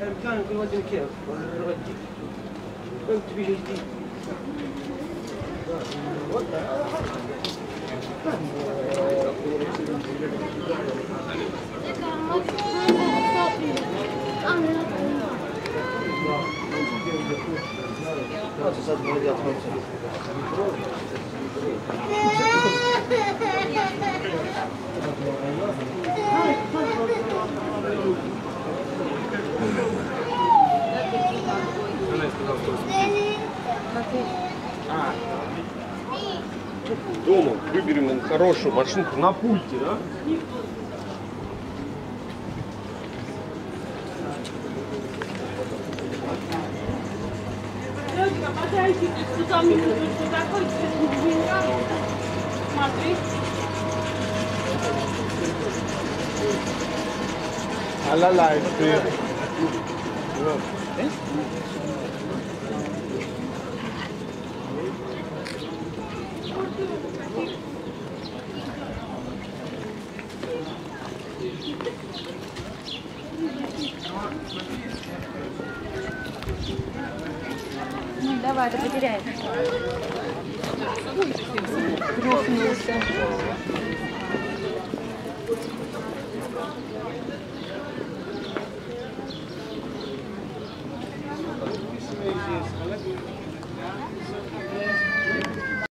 كان بامكانه نقول ودني كيف؟ نرجيك قلت تبي شيء جديد. تصدق yapmak için? Дома выберем хорошую машинку на пульте, да? Минуту, что такой Смотри. Alla live. Ну, давай, потеряем. Грохнулся.